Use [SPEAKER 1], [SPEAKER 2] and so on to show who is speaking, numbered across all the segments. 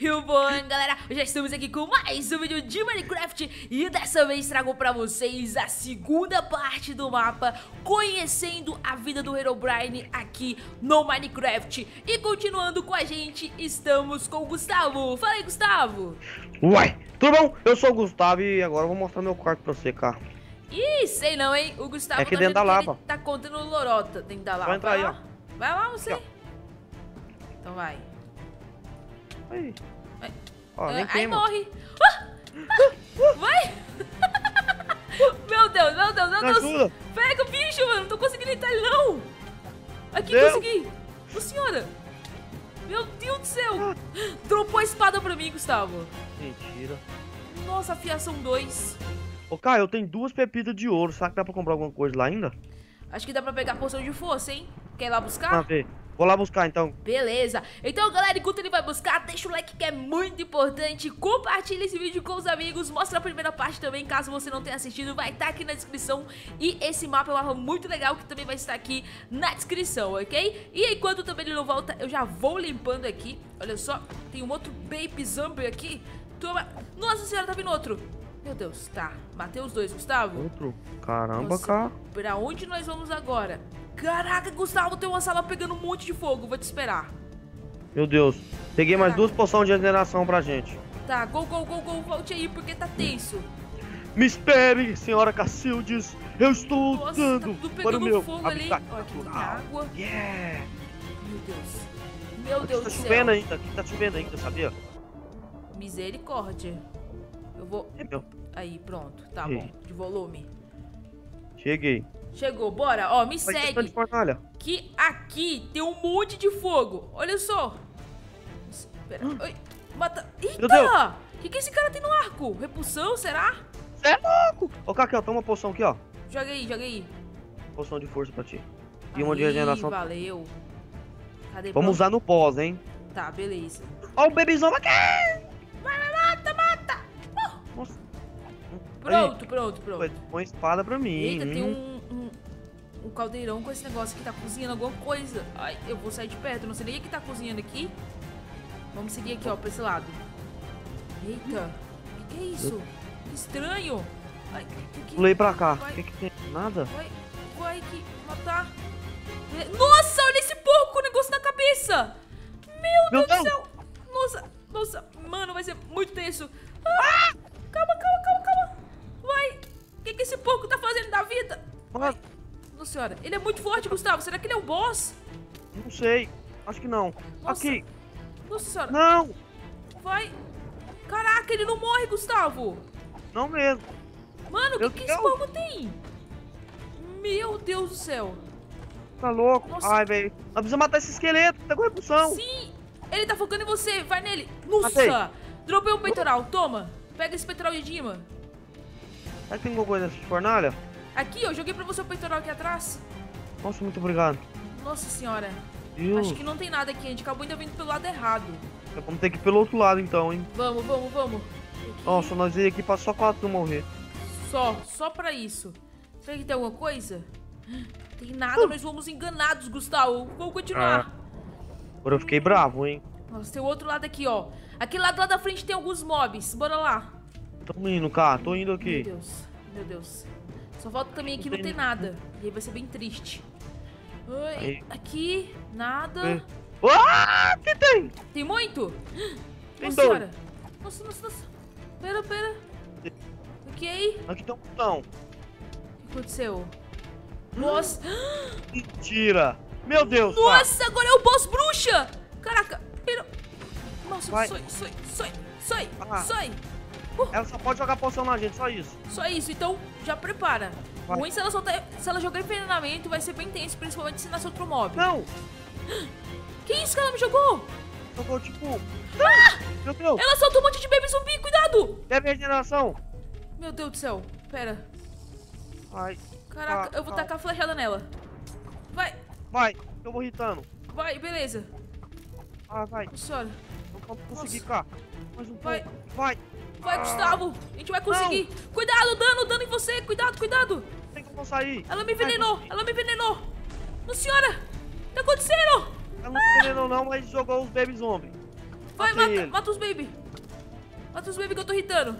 [SPEAKER 1] Rio Bom, galera, já estamos aqui com mais um vídeo de Minecraft E dessa vez trago pra vocês a segunda parte do mapa Conhecendo a vida do Herobrine aqui no Minecraft. E continuando com a gente, estamos com o Gustavo. Fala aí, Gustavo.
[SPEAKER 2] Uai, tudo bom? Eu sou o Gustavo e agora eu vou mostrar meu quarto pra você, cara.
[SPEAKER 1] Ih, sei não, hein, o Gustavo
[SPEAKER 2] É aqui
[SPEAKER 1] tá
[SPEAKER 2] dentro da lava.
[SPEAKER 1] tá contando lorota dentro da lava.
[SPEAKER 2] Vai entrar aí,
[SPEAKER 1] lá. Vai lá, você.
[SPEAKER 2] Aqui,
[SPEAKER 1] Então vai
[SPEAKER 2] Aí,
[SPEAKER 1] Vai.
[SPEAKER 2] ó,
[SPEAKER 1] Ah,
[SPEAKER 2] nem
[SPEAKER 1] Aí
[SPEAKER 2] queima
[SPEAKER 1] morre. Ah! Ah! Vai! meu Deus, meu Deus, meu
[SPEAKER 2] Me
[SPEAKER 1] Deus.
[SPEAKER 2] ajuda.
[SPEAKER 1] Pega o bicho, mano. Não tô conseguindo entrar ele, não. Aqui,
[SPEAKER 2] Deus.
[SPEAKER 1] consegui. Ô, senhora. Meu Deus do céu. Dropou a espada pra mim, Gustavo.
[SPEAKER 2] Mentira
[SPEAKER 1] Nossa, afiação 2.
[SPEAKER 2] Ô, cara, eu tenho duas pepitas de ouro, será que dá pra comprar alguma coisa lá ainda?
[SPEAKER 1] Acho que dá pra pegar poção de força, hein? Quer ir lá buscar?
[SPEAKER 2] Vamos ver, vou lá buscar então
[SPEAKER 1] Beleza. Então, galera, enquanto ele vai buscar, deixa o like que é muito importante. Compartilha esse vídeo com os amigos. Mostra a primeira parte também, caso você não tenha assistido. Vai estar aqui na descrição. E esse mapa é um mapa muito legal que também vai estar aqui na descrição, ok? E enquanto também ele não volta, eu já vou limpando aqui. Olha só, tem um outro Baby Zombie aqui. Toma. Nossa senhora, tá vindo outro. Meu Deus, tá. Matei os dois, Gustavo.
[SPEAKER 2] Outro? Caramba,
[SPEAKER 1] Nossa,
[SPEAKER 2] cara
[SPEAKER 1] Pra onde nós vamos agora? Caraca, Gustavo, tem uma sala pegando um monte de fogo. Vou te esperar.
[SPEAKER 2] Meu Deus, peguei mais
[SPEAKER 1] Caraca.
[SPEAKER 2] duas poções de regeneração pra gente
[SPEAKER 1] Tá, gol, gol, gol, gol, volte aí porque tá tenso.
[SPEAKER 2] Me espere, senhora Cacildes, eu estou
[SPEAKER 1] Nossa, tá
[SPEAKER 2] dando
[SPEAKER 1] tudo
[SPEAKER 2] para o meu
[SPEAKER 1] fogo ali.
[SPEAKER 2] habitat
[SPEAKER 1] Ó, aqui tem
[SPEAKER 2] natural.
[SPEAKER 1] água.
[SPEAKER 2] Yeah!
[SPEAKER 1] Meu Deus. Meu
[SPEAKER 2] Aqui
[SPEAKER 1] Deus
[SPEAKER 2] tá
[SPEAKER 1] do
[SPEAKER 2] chovendo
[SPEAKER 1] céu.
[SPEAKER 2] ainda, aqui tá chovendo ainda, sabia?
[SPEAKER 1] Misericórdia. Eu vou...
[SPEAKER 2] É meu.
[SPEAKER 1] Aí, pronto. Tá
[SPEAKER 2] Ei.
[SPEAKER 1] bom. De volume.
[SPEAKER 2] Cheguei.
[SPEAKER 1] Chegou, bora. Ó, me segue.
[SPEAKER 2] de fornalha.
[SPEAKER 1] Que aqui tem um monte de fogo. Olha só. Espera. Oi. Mata. Eita! O que, que esse cara tem no arco? Repulsão, será?
[SPEAKER 2] Cê é louco! Ô, Caquel, toma uma poção aqui, ó.
[SPEAKER 1] Joga aí, joga aí.
[SPEAKER 2] Poção de força pra ti. E uma de
[SPEAKER 1] Aí,
[SPEAKER 2] regeneração.
[SPEAKER 1] valeu. Cadê?
[SPEAKER 2] Vamos usar no pós, hein?
[SPEAKER 1] Tá, beleza.
[SPEAKER 2] Ó o bebezão aqui!
[SPEAKER 1] Vai, vai, mata, mata.
[SPEAKER 2] Nossa.
[SPEAKER 1] Pronto, pronto, pronto.
[SPEAKER 2] Aí, põe espada pra mim.
[SPEAKER 1] Eita, tem
[SPEAKER 2] hum.
[SPEAKER 1] um, um caldeirão com esse negócio que tá cozinhando alguma coisa. Ai, eu vou sair de perto, não sei nem o que tá cozinhando aqui. Vamos seguir aqui, ó, pra esse lado. Eita, o que, que é isso? Que estranho. Ai, que, que,
[SPEAKER 2] Pulei pra cá.
[SPEAKER 1] Vai.
[SPEAKER 2] O que que tem? Nada?
[SPEAKER 1] vai, vai que matar. É, Nossa, olha esse porco com o negócio na cabeça. Meu,
[SPEAKER 2] Meu
[SPEAKER 1] Deus do
[SPEAKER 2] Deus.
[SPEAKER 1] céu. Nossa, nossa, mano, vai ser muito tenso. Ah, calma, calma, calma, calma. Vai. O que, que esse porco tá fazendo da vida?
[SPEAKER 2] Mas,
[SPEAKER 1] Nossa senhora, ele é muito forte, Gustavo. Será que ele é o boss?
[SPEAKER 2] não sei. Acho que não.
[SPEAKER 1] Nossa.
[SPEAKER 2] Aqui.
[SPEAKER 1] Nossa senhora,
[SPEAKER 2] Não!
[SPEAKER 1] vai. Caraca, ele não morre, Gustavo.
[SPEAKER 2] Não mesmo.
[SPEAKER 1] Mano, o que, que esse porco tem? Meu Deus do céu.
[SPEAKER 2] Tá louco?
[SPEAKER 1] Nossa.
[SPEAKER 2] Ai, velho. Nós precisamos matar esse esqueleto. Tá com repulsão.
[SPEAKER 1] Sim, ele tá focando em você. Vai nele. Nossa,
[SPEAKER 2] Matei.
[SPEAKER 1] dropei um peitoral. Toma, pega esse peitoral de Dima.
[SPEAKER 2] Será que tem alguma coisa nessa fornalha?
[SPEAKER 1] Aqui, eu joguei pra você o peitoral aqui atrás.
[SPEAKER 2] Nossa, muito obrigado.
[SPEAKER 1] Nossa senhora,
[SPEAKER 2] Deus.
[SPEAKER 1] acho que não tem nada aqui. A gente acabou ainda vindo pelo lado errado.
[SPEAKER 2] Vamos ter que ir pelo outro lado então, hein?
[SPEAKER 1] Vamos, vamos, vamos. Aqui.
[SPEAKER 2] Nossa, nós ir aqui pra só quatro não morrer.
[SPEAKER 1] Só, só pra isso. Será que tem alguma coisa? Tem nada,
[SPEAKER 2] Hum.
[SPEAKER 1] nós fomos enganados, Gustavo. Vamos continuar.
[SPEAKER 2] Agora eu fiquei bravo, hein?
[SPEAKER 1] Nossa, tem o outro lado aqui, ó. Aquele lado lá da frente tem alguns mobs. Bora lá.
[SPEAKER 2] Tô indo, cara. Tô indo
[SPEAKER 1] Meu
[SPEAKER 2] aqui.
[SPEAKER 1] Deus, meu Deus. Só falta também aqui
[SPEAKER 2] Não
[SPEAKER 1] não
[SPEAKER 2] tem
[SPEAKER 1] nada. E aí vai ser bem triste. Ai, aqui, nada.
[SPEAKER 2] É. Ah, que tem?
[SPEAKER 1] Tem muito?
[SPEAKER 2] Tem
[SPEAKER 1] Nossa
[SPEAKER 2] dois.
[SPEAKER 1] Nossa, nossa, nossa. Pera, pera. Ok.
[SPEAKER 2] Aqui tem um botão.
[SPEAKER 1] O que aconteceu? Nossa.
[SPEAKER 2] Mentira. Meu Deus, cara.
[SPEAKER 1] Nossa, agora é o boss bruxa! Caraca, pera. Nossa, sai, sai, sai, sai, sai.
[SPEAKER 2] Ela só pode jogar poção na gente, só isso.
[SPEAKER 1] Só isso, então já prepara.
[SPEAKER 2] Vai.
[SPEAKER 1] Ruim se ela, soltar, se ela jogar envenenamento, vai ser bem tenso, principalmente se nascer outro mob.
[SPEAKER 2] Não.
[SPEAKER 1] Que isso que ela me jogou?
[SPEAKER 2] Jogou tipo...
[SPEAKER 1] Ah!
[SPEAKER 2] Meu Deus.
[SPEAKER 1] Ela soltou um monte de baby zumbi, cuidado!
[SPEAKER 2] Deve regeneração.
[SPEAKER 1] Meu Deus do céu, pera.
[SPEAKER 2] Ai,
[SPEAKER 1] Caraca,
[SPEAKER 2] Ah,
[SPEAKER 1] eu vou
[SPEAKER 2] ah.
[SPEAKER 1] tacar a flechada nela. Vai,
[SPEAKER 2] vai. Eu vou irritando.
[SPEAKER 1] vai, beleza.
[SPEAKER 2] Ah, vai.
[SPEAKER 1] Nossa.
[SPEAKER 2] Não vamos conseguir,
[SPEAKER 1] Nossa.
[SPEAKER 2] cá. Mais um
[SPEAKER 1] Vai.
[SPEAKER 2] pouco. Vai.
[SPEAKER 1] Vai,
[SPEAKER 2] Ah.
[SPEAKER 1] Gustavo. A gente vai conseguir. Cuidado, dano, dano em você. Cuidado, cuidado.
[SPEAKER 2] Tem como sair.
[SPEAKER 1] Ela me envenenou,
[SPEAKER 2] consegui.
[SPEAKER 1] ela me envenenou. Nossa senhora, o que tá acontecendo?
[SPEAKER 2] Ela não envenenou não, mas jogou os baby zombies.
[SPEAKER 1] Vai, mata,
[SPEAKER 2] ele.
[SPEAKER 1] mata os baby. Mata os baby que eu tô irritando.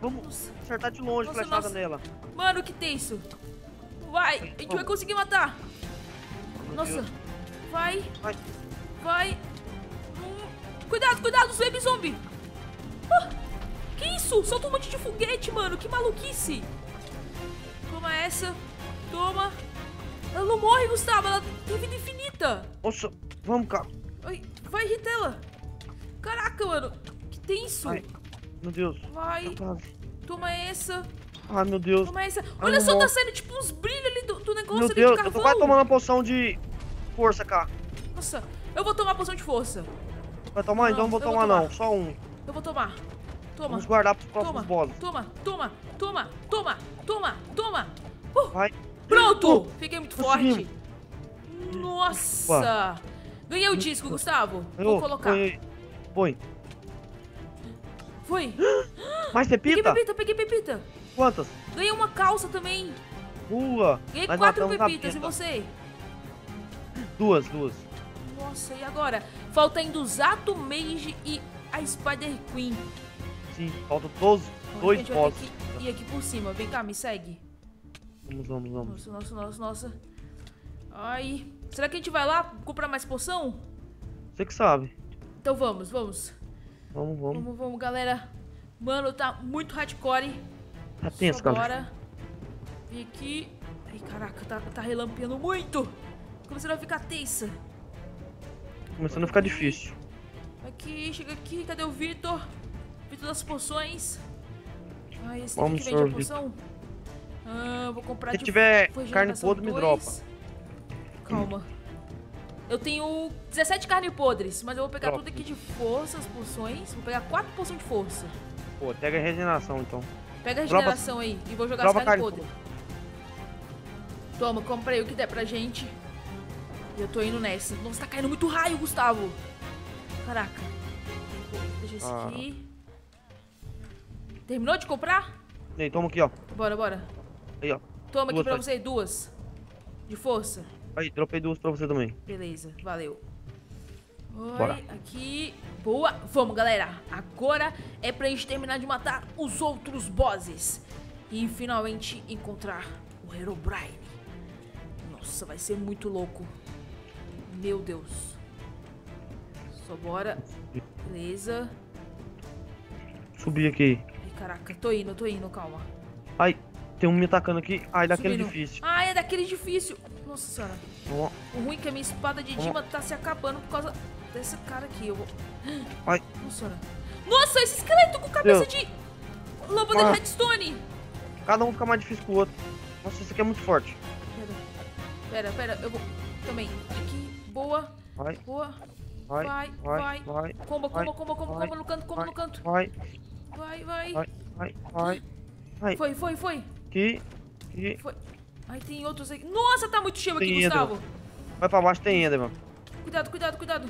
[SPEAKER 2] Vamos
[SPEAKER 1] Nossa.
[SPEAKER 2] acertar de longe,
[SPEAKER 1] Nossa,
[SPEAKER 2] flechada
[SPEAKER 1] nossa.
[SPEAKER 2] nela.
[SPEAKER 1] Mano, que tenso. Vai, a gente vai conseguir matar.
[SPEAKER 2] Meu
[SPEAKER 1] Nossa.
[SPEAKER 2] Deus.
[SPEAKER 1] Vai,
[SPEAKER 2] Vai.
[SPEAKER 1] vai. Hum, Cuidado, cuidado, os baby zombie. Ah, que isso? Solta um monte de foguete, mano. Que maluquice. Toma essa. Toma. Ela não morre, Gustavo. Ela tem vida infinita.
[SPEAKER 2] Nossa, vamos, cara.
[SPEAKER 1] Ai, vai, Ritela. Caraca, mano. Que tenso.
[SPEAKER 2] Ai, meu Deus.
[SPEAKER 1] Vai.
[SPEAKER 2] Tá.
[SPEAKER 1] Toma essa.
[SPEAKER 2] Ai, meu Deus.
[SPEAKER 1] Toma essa. Olha
[SPEAKER 2] não
[SPEAKER 1] só, tá saindo tipo uns brilhos ali do, do negócio
[SPEAKER 2] Meu
[SPEAKER 1] ali
[SPEAKER 2] Deus,
[SPEAKER 1] de
[SPEAKER 2] eu
[SPEAKER 1] carvão.
[SPEAKER 2] tô quase tomando uma poção de força, cara.
[SPEAKER 1] Nossa, eu vou tomar poção de força.
[SPEAKER 2] Vai tomar? então
[SPEAKER 1] Não,
[SPEAKER 2] não vou
[SPEAKER 1] eu vou
[SPEAKER 2] tomar,
[SPEAKER 1] tomar.
[SPEAKER 2] não. Só um.
[SPEAKER 1] Eu vou tomar. Toma.
[SPEAKER 2] Vamos guardar pros próximos
[SPEAKER 1] Toma,
[SPEAKER 2] bosses.
[SPEAKER 1] toma, toma, toma, toma, toma, toma. Uh,
[SPEAKER 2] Vai.
[SPEAKER 1] pronto!
[SPEAKER 2] Uh,
[SPEAKER 1] Fiquei muito forte. Nossa! Ganhei o disco, Gustavo. Vou
[SPEAKER 2] Eu,
[SPEAKER 1] colocar.
[SPEAKER 2] põe aí. Põe.
[SPEAKER 1] Foi.
[SPEAKER 2] Mais
[SPEAKER 1] Peguei
[SPEAKER 2] pepita?
[SPEAKER 1] pepita, peguei pepita.
[SPEAKER 2] Quantas?
[SPEAKER 1] Ganhei uma calça também.
[SPEAKER 2] Boa.
[SPEAKER 1] Ganhei
[SPEAKER 2] Nós
[SPEAKER 1] quatro pepitas. E você?
[SPEAKER 2] Duas, duas.
[SPEAKER 1] Nossa, e agora? Falta ainda o Zato Mage e a Spider Queen.
[SPEAKER 2] Sim, faltam 12,
[SPEAKER 1] Então,
[SPEAKER 2] dois bosses.
[SPEAKER 1] ir aqui por cima. Vem cá, me segue.
[SPEAKER 2] Vamos, vamos, vamos.
[SPEAKER 1] Nossa, nossa, nossa, nossa. Ai. Será que a gente vai lá comprar mais poção?
[SPEAKER 2] Você que sabe.
[SPEAKER 1] Então vamos, vamos.
[SPEAKER 2] Vamos, vamos.
[SPEAKER 1] Vamos, vamos, galera. Mano, tá muito hardcore.
[SPEAKER 2] Tá tenso, cara.
[SPEAKER 1] bora. Vem aqui. Ai, caraca, tá, tá relampeando muito. Começando a ficar tensa.
[SPEAKER 2] Começando a ficar difícil.
[SPEAKER 1] Aqui, chega aqui. Cadê o Vitor? Vitor das poções. Esse
[SPEAKER 2] Vamos,
[SPEAKER 1] que vende a poção. Ah, vou comprar
[SPEAKER 2] Se
[SPEAKER 1] de
[SPEAKER 2] tiver carne podre, me
[SPEAKER 1] dois.
[SPEAKER 2] dropa.
[SPEAKER 1] Calma. Eu tenho 17 carne podres, mas eu vou pegar
[SPEAKER 2] Dropa.
[SPEAKER 1] tudo aqui de força, as poções. Vou pegar 4 poções de força.
[SPEAKER 2] Pô, pega a regeneração então.
[SPEAKER 1] Pega a
[SPEAKER 2] Dropa-
[SPEAKER 1] regeneração aí e vou jogar
[SPEAKER 2] dropa
[SPEAKER 1] as
[SPEAKER 2] carne
[SPEAKER 1] podre. Toma, comprei o que der pra gente. E eu tô indo nessa. Nossa, tá caindo muito raio, Gustavo. Caraca. Deixa esse
[SPEAKER 2] Ah.
[SPEAKER 1] aqui. Terminou de comprar?
[SPEAKER 2] E aí, toma aqui, ó.
[SPEAKER 1] Bora, bora.
[SPEAKER 2] Aí, ó.
[SPEAKER 1] Toma aqui
[SPEAKER 2] Duas,
[SPEAKER 1] pra
[SPEAKER 2] vai.
[SPEAKER 1] você, duas. De força.
[SPEAKER 2] Aí, dropei duas pra você também.
[SPEAKER 1] Beleza, valeu. Oi,
[SPEAKER 2] Bora.
[SPEAKER 1] aqui. Boa. Vamos, galera. Agora é pra gente terminar de matar os outros bosses. E finalmente encontrar o Herobrine. Nossa, vai ser muito louco. Meu Deus. Só bora. Beleza.
[SPEAKER 2] Subi aqui.
[SPEAKER 1] Ai, caraca, tô indo, tô indo, calma.
[SPEAKER 2] Ai, tem um me atacando aqui. Ai, daquele
[SPEAKER 1] Subindo.
[SPEAKER 2] difícil.
[SPEAKER 1] Ah, é daquele difícil. Nossa senhora. O ruim é que a minha espada de Dima tá se acabando por causa desse cara aqui. Eu vou.
[SPEAKER 2] Ai.
[SPEAKER 1] Nossa senhora. Nossa, esse esqueleto com cabeça
[SPEAKER 2] Deus.
[SPEAKER 1] de lâmpada
[SPEAKER 2] Ah.
[SPEAKER 1] de redstone.
[SPEAKER 2] Cada um fica mais difícil que o outro. Nossa, esse aqui é muito forte.
[SPEAKER 1] Pera, pera, pera, eu vou. Também. Aqui, boa,
[SPEAKER 2] Vai,
[SPEAKER 1] boa.
[SPEAKER 2] Vai,
[SPEAKER 1] Vai,
[SPEAKER 2] vai,
[SPEAKER 1] vai. Comba, comba, comba, comba, comba no canto, comba no canto.
[SPEAKER 2] vai,
[SPEAKER 1] Vai, vai.
[SPEAKER 2] vai, vai, vai.
[SPEAKER 1] Foi, foi, foi.
[SPEAKER 2] aqui, aqui.
[SPEAKER 1] Foi. Ai, tem outros aqui. Nossa, tá muito cheio aqui,
[SPEAKER 2] Tem Ender.
[SPEAKER 1] Gustavo.
[SPEAKER 2] Vai pra baixo, tem Ender, mano.
[SPEAKER 1] Cuidado, cuidado, cuidado.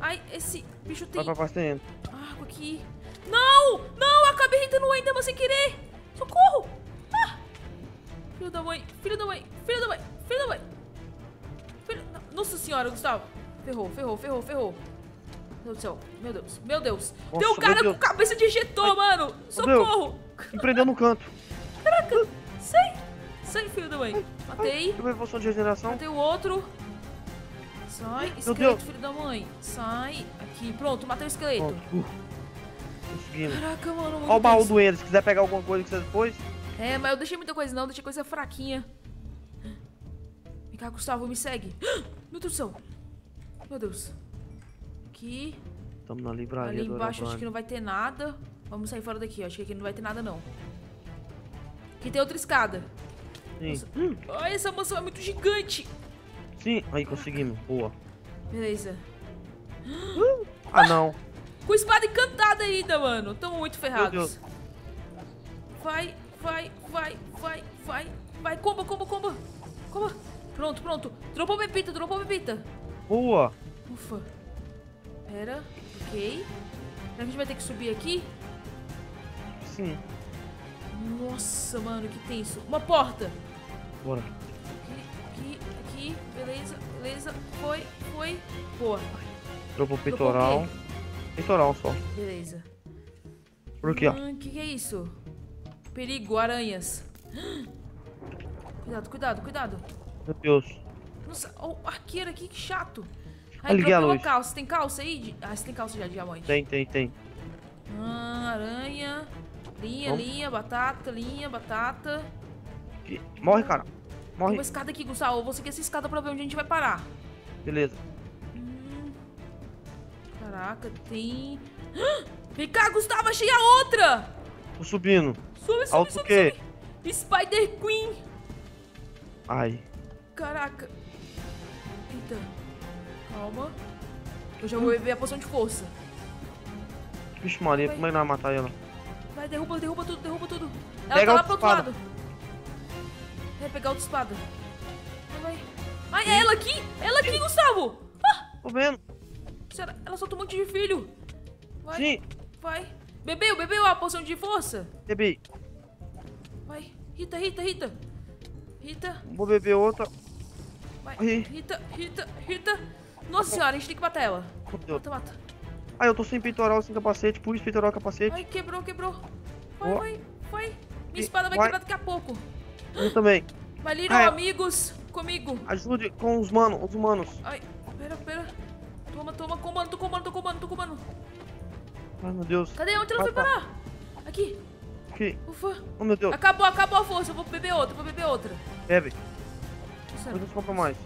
[SPEAKER 1] Ai, esse bicho tem
[SPEAKER 2] Vai pra baixo, tem Ender.
[SPEAKER 1] água aqui. Não! Não! Acabei hitando o Enderman sem querer! Socorro! Ah! Filho da mãe, filho da mãe, filho da mãe, filho da mãe. Filho... Nossa senhora, Gustavo. Ferrou, ferrou, ferrou, ferrou. Meu Deus do céu, meu Deus, meu Deus.
[SPEAKER 2] Nossa,
[SPEAKER 1] Tem um cara
[SPEAKER 2] meu
[SPEAKER 1] com
[SPEAKER 2] Deus.
[SPEAKER 1] cabeça de injetor, mano. Socorro!
[SPEAKER 2] Me prendeu no canto.
[SPEAKER 1] Caraca, sai! Sai, filho da mãe. Matei.
[SPEAKER 2] Eu ver a poção de regeneração.
[SPEAKER 1] Matei o outro. Sai,
[SPEAKER 2] Deus.
[SPEAKER 1] esqueleto, filho da mãe. Sai. Aqui, pronto, matei o esqueleto.
[SPEAKER 2] Pronto. Uh, conseguimos.
[SPEAKER 1] Caraca, mano,
[SPEAKER 2] Olha o baú do Ender. Se quiser pegar alguma coisa que você depois.
[SPEAKER 1] É, mas eu deixei muita coisa não, deixei coisa fraquinha. Vem cá, Gustavo, me segue. Meu Deus do céu. Meu Deus. Aqui.
[SPEAKER 2] Tamo na livraria
[SPEAKER 1] Ali embaixo acho que não vai ter nada. Vamos sair fora daqui, ó. acho que aqui não vai ter nada não. Aqui tem outra escada.
[SPEAKER 2] Sim.
[SPEAKER 1] Ai, essa mansão é muito gigante.
[SPEAKER 2] Sim. Aí, conseguimos. Boa.
[SPEAKER 1] Beleza.
[SPEAKER 2] Ah, não.
[SPEAKER 1] Com espada encantada ainda, mano. Tamo muito ferrados. Vai, vai, vai, vai, vai. Vai, comba, comba, comba. Comba. Pronto, pronto. Dropou pepita, dropou pepita.
[SPEAKER 2] Boa.
[SPEAKER 1] Ufa. Pera, ok. Será que a gente vai ter que subir aqui?
[SPEAKER 2] Sim.
[SPEAKER 1] Nossa, mano, que tenso. Uma porta.
[SPEAKER 2] Bora.
[SPEAKER 1] Aqui, aqui, aqui. Beleza, beleza. Foi, foi. Boa.
[SPEAKER 2] Dropou peitoral. Peitoral só.
[SPEAKER 1] Beleza.
[SPEAKER 2] Por aqui, ó.
[SPEAKER 1] Hum, que que é isso? Perigo, aranhas. Cuidado, cuidado, cuidado.
[SPEAKER 2] Meu Deus.
[SPEAKER 1] Nossa, o arqueiro aqui, que chato.
[SPEAKER 2] Eu liguei a luz.
[SPEAKER 1] calça. Tem calça aí? de- Ah, você tem calça já, diamante.
[SPEAKER 2] Tem, tem, tem.
[SPEAKER 1] Ah, aranha. Linha,
[SPEAKER 2] Vamos.
[SPEAKER 1] linha, batata, linha, batata.
[SPEAKER 2] Morre, cara.
[SPEAKER 1] Tem
[SPEAKER 2] Morre.
[SPEAKER 1] uma escada aqui, Gustavo. Vou seguir essa escada pra ver onde a gente vai parar.
[SPEAKER 2] Beleza.
[SPEAKER 1] Hum. Caraca, tem... Ah, Vem cá, Gustavo, achei a outra!
[SPEAKER 2] Tô subindo.
[SPEAKER 1] Sube, sube,
[SPEAKER 2] Alto o
[SPEAKER 1] sube,
[SPEAKER 2] quê?
[SPEAKER 1] sube. Spider Queen.
[SPEAKER 2] Ai.
[SPEAKER 1] Caraca. Eita. Calma. Eu já vou beber a poção de força.
[SPEAKER 2] Vixe Maria, como é que nós vamos matar ela?
[SPEAKER 1] Vai, derruba, derruba tudo, derruba tudo. Ela
[SPEAKER 2] Pega
[SPEAKER 1] tá lá pro outro
[SPEAKER 2] espada.
[SPEAKER 1] lado. Vai pegar outra espada. Vai, vai. Ai, é ela aqui! Ela aqui, Gustavo! Ah,
[SPEAKER 2] Tô vendo.
[SPEAKER 1] será? Ela soltou um monte de filho. Vai,
[SPEAKER 2] Sim.
[SPEAKER 1] vai. Bebeu, bebeu a poção de força?
[SPEAKER 2] Bebi.
[SPEAKER 1] Vai. Rita, Rita, Rita. Rita,
[SPEAKER 2] Vou beber outra.
[SPEAKER 1] Vai.
[SPEAKER 2] Ai.
[SPEAKER 1] Rita, Rita, Rita. Nossa senhora, a gente tem que matar ela. Mata, mata.
[SPEAKER 2] Ah, eu tô sem peitoral, sem capacete. Isso, peitoral, capacete.
[SPEAKER 1] Ai, quebrou, quebrou. Vai,
[SPEAKER 2] Ó.
[SPEAKER 1] vai, vai. Minha espada vai
[SPEAKER 2] vai.
[SPEAKER 1] quebrar daqui a pouco.
[SPEAKER 2] Eu também.
[SPEAKER 1] Vai,
[SPEAKER 2] Ah, é.
[SPEAKER 1] amigos, comigo.
[SPEAKER 2] Ajude com os manos, os humanos.
[SPEAKER 1] Ai, pera, pera. Toma, toma, comando, tô comando, tô comando, tô comando.
[SPEAKER 2] Ai, meu Deus.
[SPEAKER 1] Cadê? Onde ela
[SPEAKER 2] Vai,
[SPEAKER 1] foi parar? Aqui.
[SPEAKER 2] Aqui.
[SPEAKER 1] Ufa.
[SPEAKER 2] Oh, meu Deus.
[SPEAKER 1] Acabou, acabou a força. Eu vou beber outra, vou beber outra.
[SPEAKER 2] Bebe. Depois compra mais.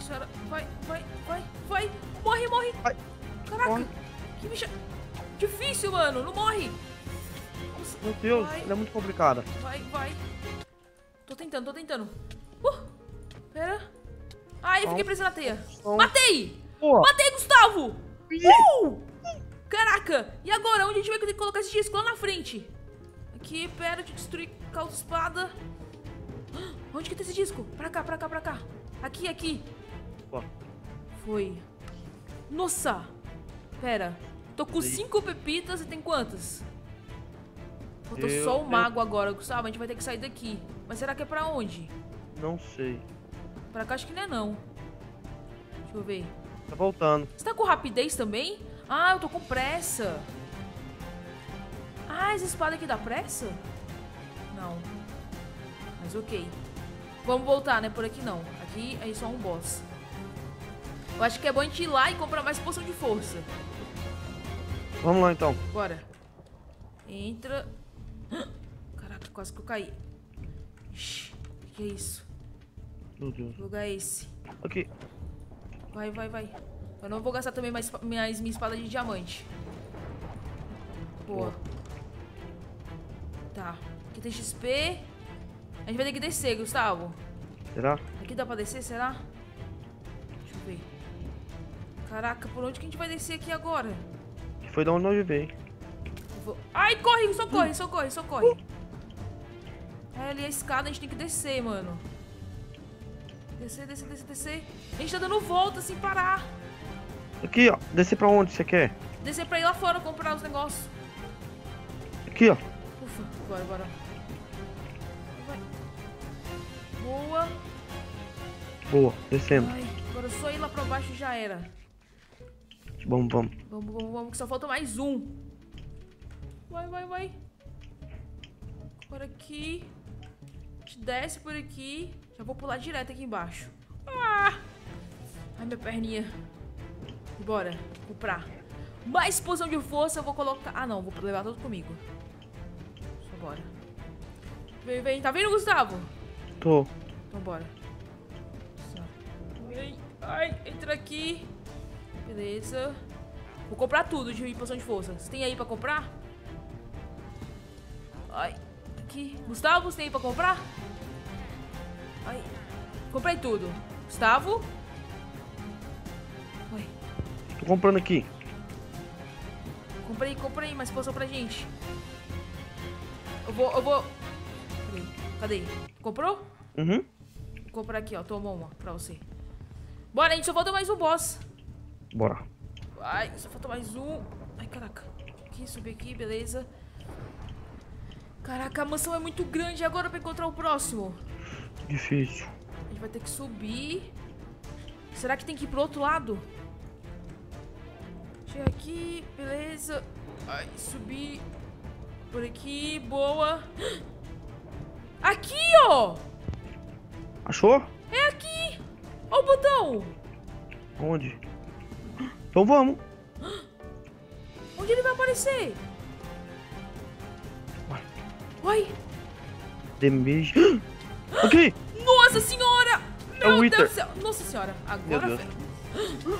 [SPEAKER 1] senhora, vai, vai, vai, vai. Morre, morre.
[SPEAKER 2] Vai.
[SPEAKER 1] Caraca.
[SPEAKER 2] Morre.
[SPEAKER 1] Que bicha difícil, mano. Não morre. Nossa,
[SPEAKER 2] Meu Deus,
[SPEAKER 1] Vai.
[SPEAKER 2] ela é muito complicada.
[SPEAKER 1] Vai, vai. Tô tentando, tô tentando. Uh, pera. Ai, eu fiquei preso na teia. Matei!
[SPEAKER 2] Pô,
[SPEAKER 1] Matei, Gustavo! Uh! Caraca! E agora? Onde a gente vai ter que colocar esse disco? Lá na frente. Aqui, pera, de destruir calça espada. Onde que tá esse disco? Pra cá, pra cá, pra cá. Aqui, aqui.
[SPEAKER 2] Pô.
[SPEAKER 1] Foi. Nossa! Pera. Tô com
[SPEAKER 2] Aí.
[SPEAKER 1] cinco pepitas e tem quantas? Faltou
[SPEAKER 2] Eu-
[SPEAKER 1] só o
[SPEAKER 2] eu-
[SPEAKER 1] mago agora, Gustavo. A gente vai ter que sair daqui. Mas será que é pra onde?
[SPEAKER 2] não sei.
[SPEAKER 1] Pra cá acho que não é não. Deixa eu ver.
[SPEAKER 2] Tá voltando.
[SPEAKER 1] Você tá com rapidez também? Ah, eu tô com pressa. Ah, essa espada aqui dá pressa? Não. Mas ok. Vamos voltar, né? Por aqui não. Aqui é só um boss. Eu acho que é bom a gente ir lá e comprar mais poção de força.
[SPEAKER 2] Vamos lá então.
[SPEAKER 1] Bora. Entra. Caraca, quase que eu caí. Ixi, o que é isso?
[SPEAKER 2] Meu Deus.
[SPEAKER 1] Que lugar é esse?
[SPEAKER 2] Aqui.
[SPEAKER 1] Vai, vai, vai. Eu não vou gastar também mais, mais minha espada de diamante. Boa. Tá. Aqui tem XP. A gente vai ter que descer, Gustavo.
[SPEAKER 2] Será?
[SPEAKER 1] Aqui dá pra descer, será? Deixa eu ver. Caraca, por onde que a gente vai descer aqui agora?
[SPEAKER 2] Foi da onde veio.
[SPEAKER 1] Eu vou- Ai, corre, socorre, socorre, socorre. É ali a escada, a gente tem que descer, mano. Descer, descer, descer, descer. A gente tá dando volta sem parar.
[SPEAKER 2] Aqui, ó. Descer pra onde você quer?
[SPEAKER 1] Descer pra ir lá fora comprar os negócios.
[SPEAKER 2] Aqui, ó.
[SPEAKER 1] Ufa, bora, bora. Boa.
[SPEAKER 2] Boa. Descendo.
[SPEAKER 1] Ai, agora só ir lá pra baixo já era.
[SPEAKER 2] Vamos, vamos.
[SPEAKER 1] Vamos, vamos, vamos, que só falta mais um. Vai, vai, vai. Por aqui. A gente desce por aqui. Já vou pular direto aqui embaixo. Ah! Ai, minha perninha. Bora, comprar. Mais poção de força, eu vou colocar... Ah, não, vou levar tudo comigo. Só bora. Vem, vem. Tá vendo, Gustavo?
[SPEAKER 2] Tô.
[SPEAKER 1] Então bora. Vem. Ai, entra aqui. Beleza. Vou comprar tudo de poção de força. Você tem aí pra comprar? Ai, aqui. Gustavo, você tem aí pra comprar? Ai, comprei tudo. Gustavo? Oi,
[SPEAKER 2] Tô comprando aqui.
[SPEAKER 1] comprei, comprei mais poção pra gente. Eu vou, eu vou... Cadê? Comprou?
[SPEAKER 2] Uhum.
[SPEAKER 1] Vou comprar aqui, ó. Toma uma pra você. Bora, a gente só falta mais um boss.
[SPEAKER 2] Bora.
[SPEAKER 1] Ai, só falta mais um. Ai, caraca. Aqui, subir aqui, beleza. Caraca, a mansão é muito grande. Agora pra encontrar o próximo?
[SPEAKER 2] Difícil.
[SPEAKER 1] A gente vai ter que subir. Será que tem que ir pro outro lado? Deixa aqui, beleza. Ai, subir. Por aqui, boa. Aqui, ó!
[SPEAKER 2] Achou?
[SPEAKER 1] É aqui! Ó o botão!
[SPEAKER 2] Onde? Então vamos.
[SPEAKER 1] Onde ele vai aparecer?
[SPEAKER 2] Uai.
[SPEAKER 1] Uai!
[SPEAKER 2] Damage. Aqui!
[SPEAKER 1] Nossa senhora!
[SPEAKER 2] É o
[SPEAKER 1] Meu
[SPEAKER 2] Wither.
[SPEAKER 1] Deus do céu! Nossa senhora!
[SPEAKER 2] Meu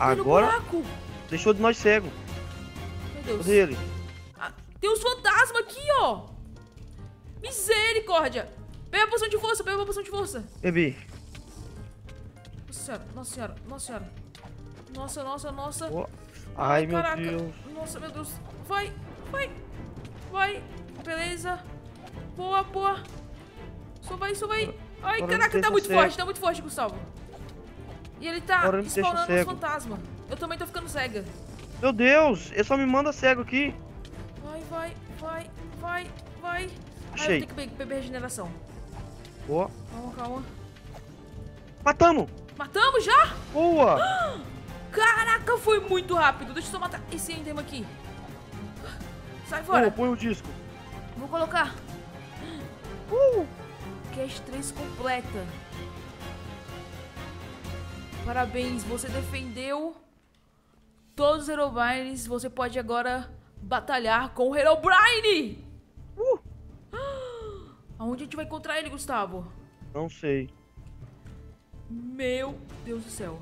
[SPEAKER 1] Agora.
[SPEAKER 2] Agora? Deixou de nós cego.
[SPEAKER 1] Meu Deus.
[SPEAKER 2] Cadê ele?
[SPEAKER 1] Ah, tem uns fantasmas aqui, ó! Misericórdia! Pega a poção de força, pega a poção de força!
[SPEAKER 2] Bebi.
[SPEAKER 1] Nossa senhora, nossa senhora, nossa senhora. Nossa, nossa, nossa.
[SPEAKER 2] Ó. Ai, meu
[SPEAKER 1] caraca.
[SPEAKER 2] Deus.
[SPEAKER 1] Nossa, meu Deus. Vai, vai, vai. Beleza. Boa, boa. Só vai, só vai. Ai,
[SPEAKER 2] Agora
[SPEAKER 1] caraca, tá muito
[SPEAKER 2] cego.
[SPEAKER 1] forte, tá muito forte, Gustavo. E ele tá
[SPEAKER 2] Agora
[SPEAKER 1] spawnando os fantasmas. Eu também tô ficando cega.
[SPEAKER 2] Meu Deus, ele só me manda cego aqui.
[SPEAKER 1] Vai, vai, vai, vai, vai. Ai,
[SPEAKER 2] Achei.
[SPEAKER 1] eu tenho que be- beber regeneração.
[SPEAKER 2] Ó.
[SPEAKER 1] Calma, calma.
[SPEAKER 2] Matamos!
[SPEAKER 1] Matamos já?
[SPEAKER 2] Boa!
[SPEAKER 1] Caraca, foi muito rápido. Deixa eu só matar esse endema aqui. Sai fora.
[SPEAKER 2] põe o disco.
[SPEAKER 1] Vou colocar. Uh! Cash 3 completa. Parabéns, você defendeu todos os Herobrines. Você pode agora batalhar com o Herobrine. Aonde a gente vai encontrar ele, Gustavo?
[SPEAKER 2] Não sei.
[SPEAKER 1] Meu Deus do céu.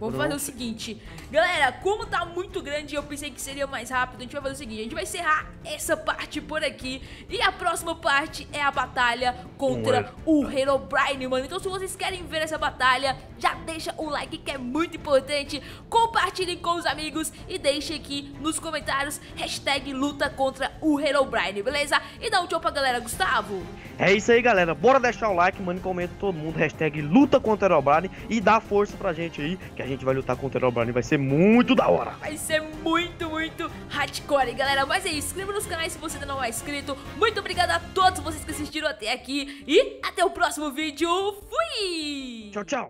[SPEAKER 1] Vamos
[SPEAKER 2] Pronto.
[SPEAKER 1] fazer o seguinte, galera, como tá muito grande, eu pensei que seria mais rápido, a gente vai fazer o seguinte, a gente vai encerrar essa parte por aqui, e a próxima parte é a batalha contra o Herobrine, mano, então se vocês querem ver essa batalha, já deixa o like que é muito importante, compartilhem com os amigos e deixem aqui nos comentários, hashtag luta contra o Herobrine, beleza? E dá um tchau pra galera, Gustavo.
[SPEAKER 2] É isso aí, galera. Bora deixar o like, mano, e comenta todo mundo. Hashtag luta contra o Herobrine e dá força pra gente aí, que a gente vai lutar contra o Herobrine. Vai ser muito da hora.
[SPEAKER 1] Vai ser muito, muito hardcore, galera. Mas é isso, inscreva nos canais se você ainda não é inscrito. Muito obrigado a todos vocês que assistiram até aqui. E até o próximo vídeo. Fui!
[SPEAKER 2] Tchau, tchau.